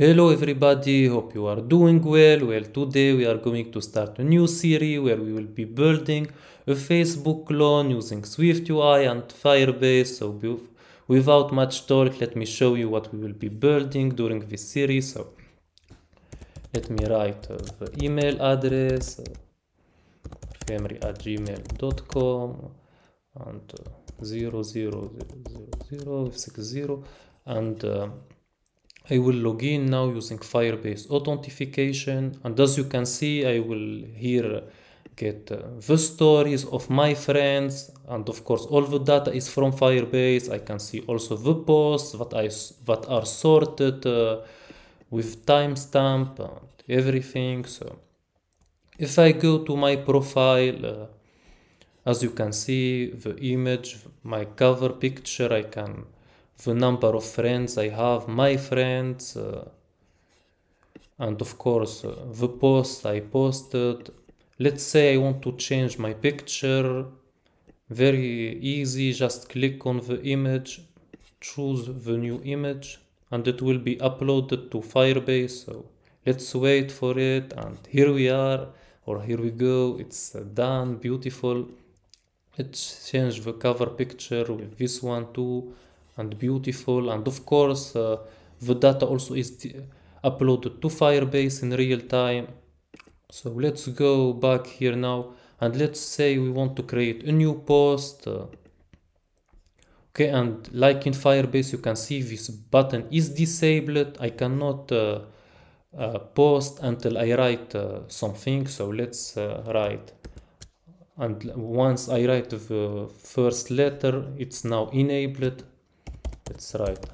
Hello everybody, hope you are doing well. Well, today we are going to start a new series where we will be building a Facebook clone using SwiftUI and Firebase. So without much talk, let me show you what we will be building during this series. So let me write uh, the email address, uh, family at gmail.com and uh, 0000060 and uh, I will log in now using Firebase authentication and as you can see I will here get uh, the stories of my friends and of course all the data is from Firebase. I can see also the posts that I that are sorted uh, with timestamp and everything. So if I go to my profile uh, as you can see the image my cover picture I can the number of friends I have, my friends, uh, and of course uh, the post I posted. Let's say I want to change my picture. Very easy, just click on the image, choose the new image, and it will be uploaded to Firebase. So let's wait for it, and here we are, or here we go. It's uh, done, beautiful. Let's change the cover picture with this one too and beautiful and of course uh, the data also is uploaded to firebase in real time. So let's go back here now and let's say we want to create a new post uh, okay and like in firebase you can see this button is disabled. I cannot uh, uh, post until i write uh, something so let's uh, write. And once i write the first letter it's now enabled let's write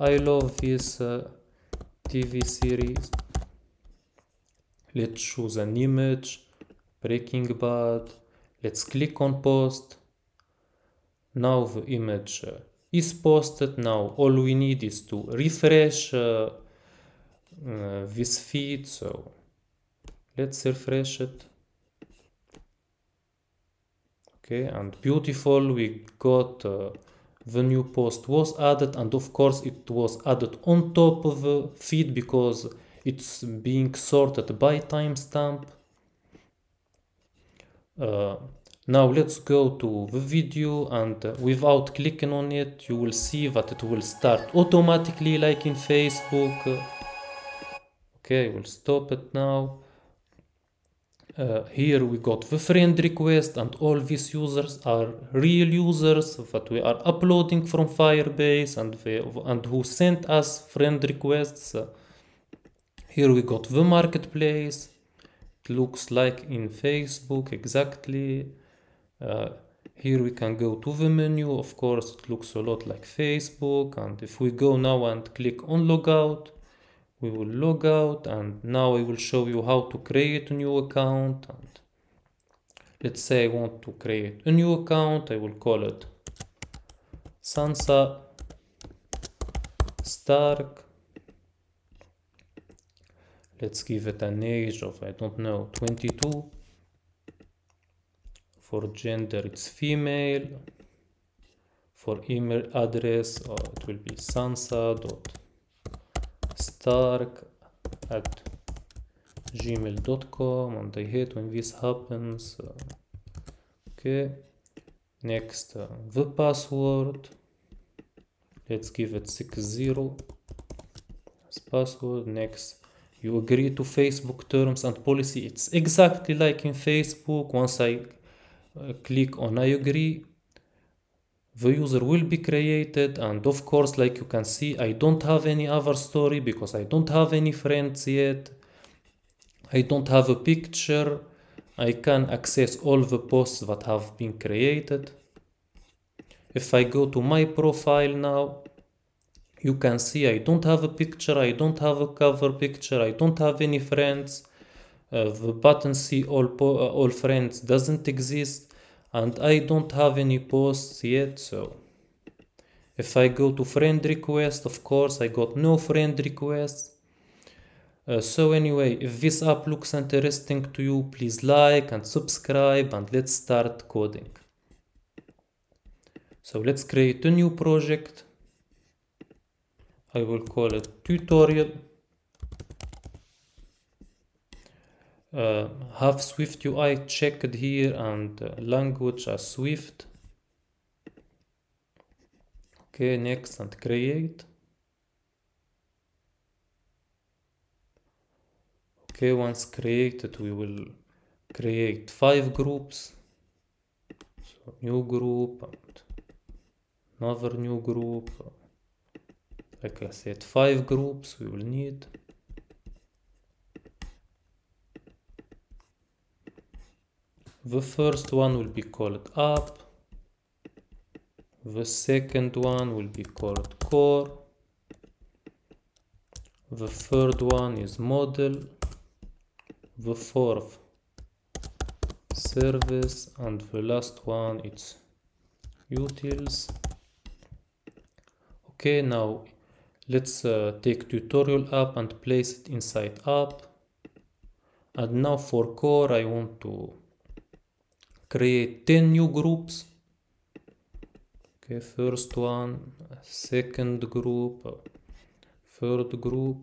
i love this uh, tv series. Let's choose an image breaking bad. Let's click on post. Now the image uh, is posted. Now all we need is to refresh uh, uh, this feed so let's refresh it. Okay and beautiful we got uh, the new post was added and of course it was added on top of the feed because it's being sorted by timestamp. Uh, now let's go to the video and uh, without clicking on it you will see that it will start automatically like in facebook. Okay we'll stop it now uh, here we got the friend request and all these users are real users that we are uploading from Firebase and, they, and who sent us friend requests. Uh, here we got the marketplace. It looks like in Facebook exactly. Uh, here we can go to the menu. Of course, it looks a lot like Facebook. And if we go now and click on logout, we will log out and now I will show you how to create a new account and let's say I want to create a new account I will call it Sansa Stark. Let's give it an age of I don't know 22 for gender it's female. For email address uh, it will be sansa dot stark at gmail.com and I hate when this happens. Okay next uh, the password. Let's give it 60 as password next you agree to Facebook terms and policy. It's exactly like in Facebook. Once I uh, click on I agree the user will be created and of course like you can see I don't have any other story because I don't have any friends yet. I don't have a picture. I can access all the posts that have been created. If I go to my profile now you can see I don't have a picture I don't have a cover picture I don't have any friends. Uh, the button see all, all friends doesn't exist and I don't have any posts yet so if I go to friend request of course I got no friend requests uh, so anyway if this app looks interesting to you please like and subscribe and let's start coding. So let's create a new project. I will call it tutorial uh, have Swift UI checked here and uh, language as Swift. Okay, next and create. Okay, once created, we will create five groups. So new group and another new group. Like I said, five groups we will need. The first one will be called app. The second one will be called core. The third one is model. The fourth service and the last one it's utils. Okay, now let's uh, take tutorial app and place it inside app. And now for core I want to create 10 new groups okay first one second group third group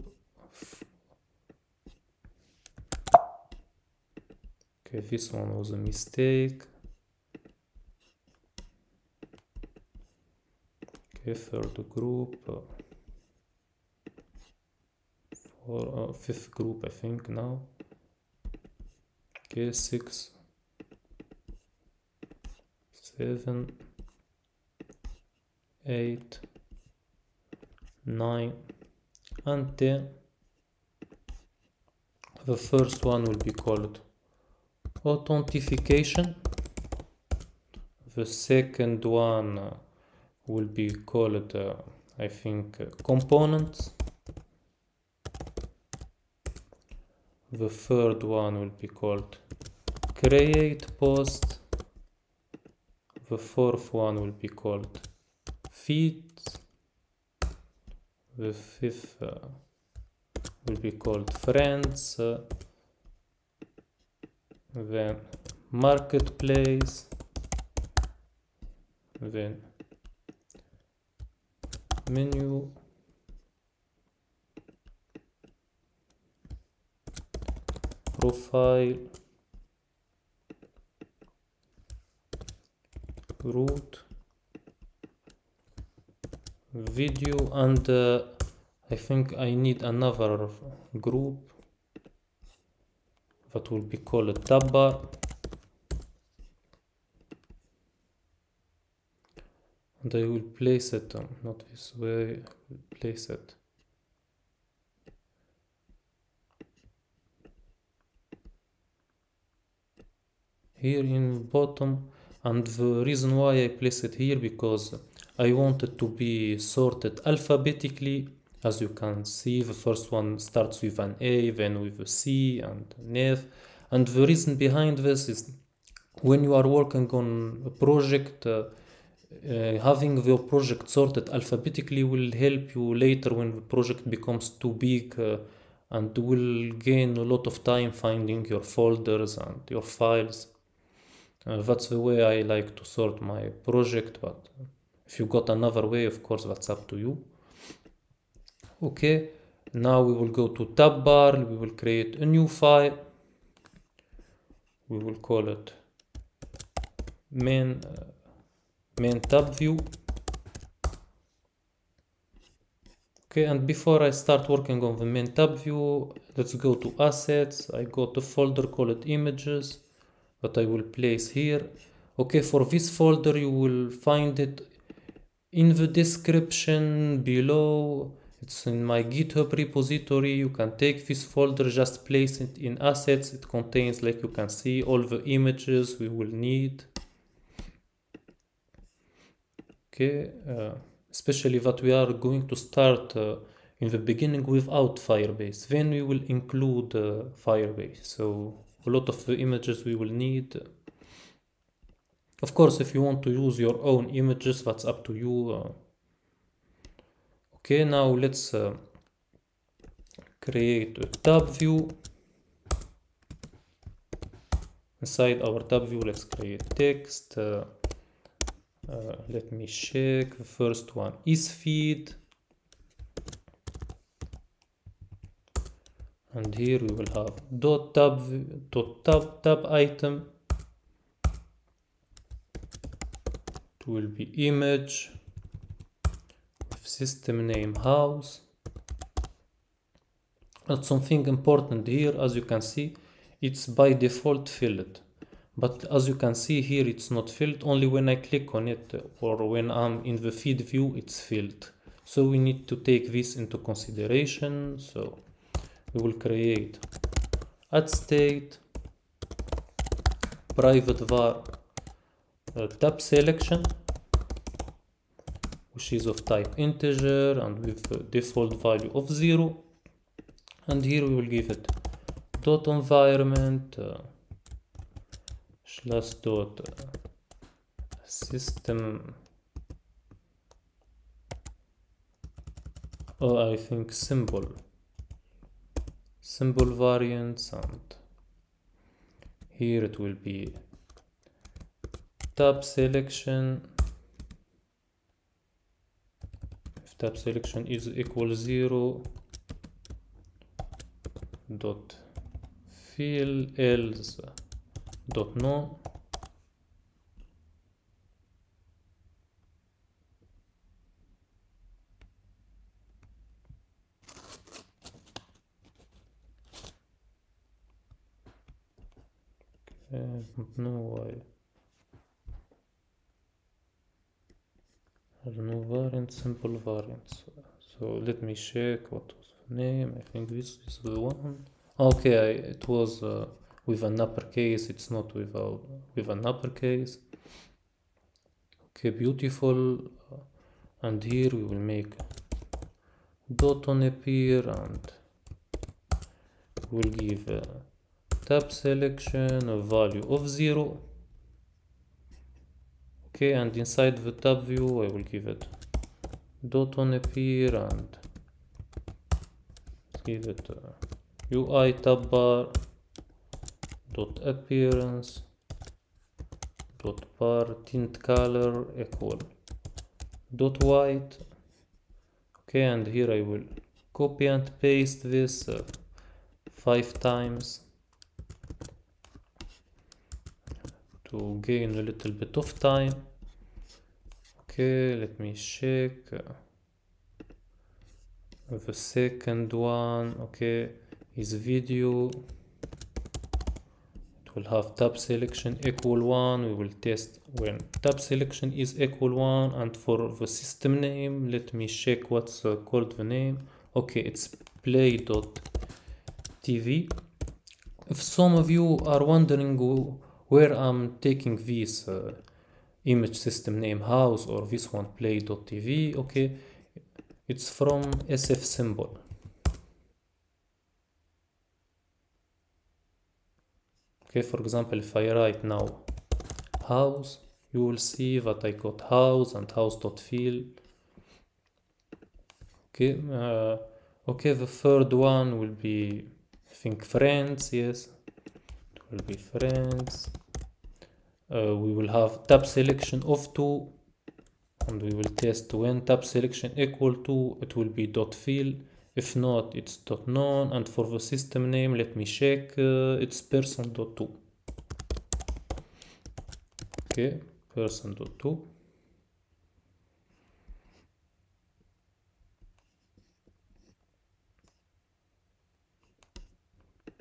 okay this one was a mistake okay third group for uh, fifth group I think now okay six seven, eight, nine, and ten. The first one will be called authentication. The second one will be called, uh, I think, uh, components. The third one will be called create post the fourth one will be called feeds the fifth uh, will be called friends. Uh, then marketplace. Then menu. Profile root video and uh, I think I need another group that will be called tab bar and I will place it um, not this way place it. Here in bottom and the reason why I place it here because I want it to be sorted alphabetically. As you can see the first one starts with an A then with a C and an F. And the reason behind this is when you are working on a project uh, uh, having the project sorted alphabetically will help you later when the project becomes too big uh, and will gain a lot of time finding your folders and your files uh, that's the way I like to sort my project but if you got another way of course that's up to you. Okay now we will go to tab bar. We will create a new file. We will call it main uh, main tab view. Okay and before I start working on the main tab view let's go to assets. I got a folder called images that I will place here. Okay for this folder you will find it in the description below. It's in my github repository. You can take this folder just place it in assets. It contains like you can see all the images we will need. Okay uh, especially that we are going to start uh, in the beginning without firebase. Then we will include uh, firebase. So a lot of the images we will need. Of course if you want to use your own images that's up to you uh, okay now let's uh, create a tab view. Inside our tab view let's create text uh, uh, let me check. The first one is feed and here we will have dot tab dot tab tab item. It will be image with system name house. And something important here as you can see it's by default filled. But as you can see here it's not filled only when I click on it or when I'm in the feed view it's filled. So we need to take this into consideration so we will create add state private var uh, tab selection which is of type integer and with default value of 0 and here we will give it dot environment uh, slash dot uh, system. Oh I think symbol symbol variant and here it will be. Tab selection. If tab selection is equal 0 dot fill else dot no I don't know why. Know variant, simple variants. So let me check what was the name. I think this is the one. Okay, I, it was uh, with an uppercase. It's not without with an uppercase. Okay, beautiful. And here we will make dot on appear and we'll give. Uh, tab selection a value of 0 okay and inside the tab view I will give it dot on appear and give it UI tab bar dot appearance dot bar tint color equal dot white. Okay and here I will copy and paste this uh, five times to gain a little bit of time okay let me check. The second one okay is video. It will have tab selection equal one. We will test when tab selection is equal one and for the system name let me check what's uh, called the name. Okay it's play.tv if some of you are wondering where I'm taking this uh, image system name house or this one play.tv okay. It's from sf symbol. Okay for example if I write now house you will see that I got house and house.fill okay uh, okay the third one will be I think friends yes. It will be friends uh, we will have tab selection of 2 and we will test when tab selection equal to it will be dot fill. If not it's dot none and for the system name let me check uh, it's person dot 2 okay person dot 2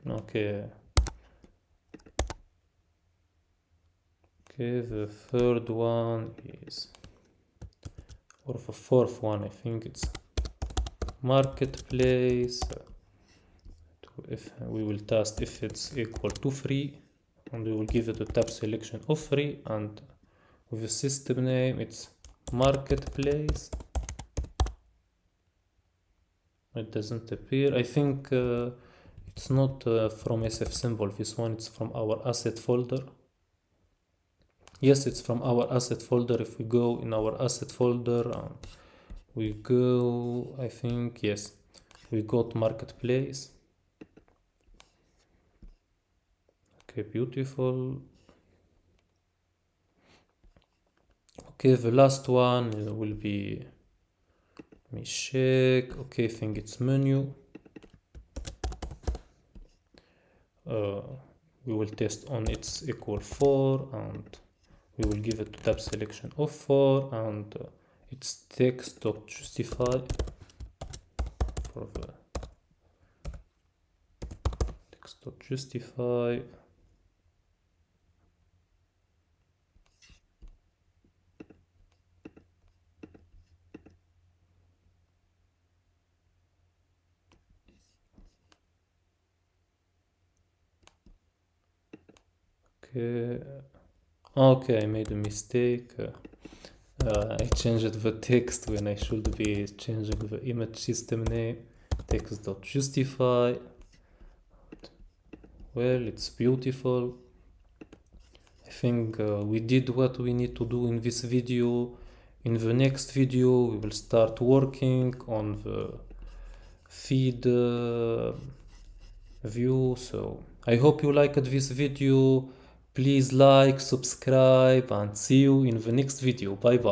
okay okay the third one is or the fourth one I think it's marketplace if we will test if it's equal to free and we will give it a tab selection of free and with the system name it's marketplace. It doesn't appear. I think uh, it's not uh, from sf symbol. This one it's from our asset folder yes it's from our asset folder. If we go in our asset folder and we go I think yes we got marketplace. Okay beautiful. Okay the last one will be let me check. Okay I think it's menu. Uh, we will test on its equal 4 and we will give it to tab selection of 4 and uh, its text dot justify for the text dot justify okay okay I made a mistake. Uh, I changed the text when I should be changing the image system name. Text.justify well it's beautiful. I think uh, we did what we need to do in this video. In the next video we will start working on the feed uh, view. So I hope you liked this video please like subscribe and see you in the next video. Bye bye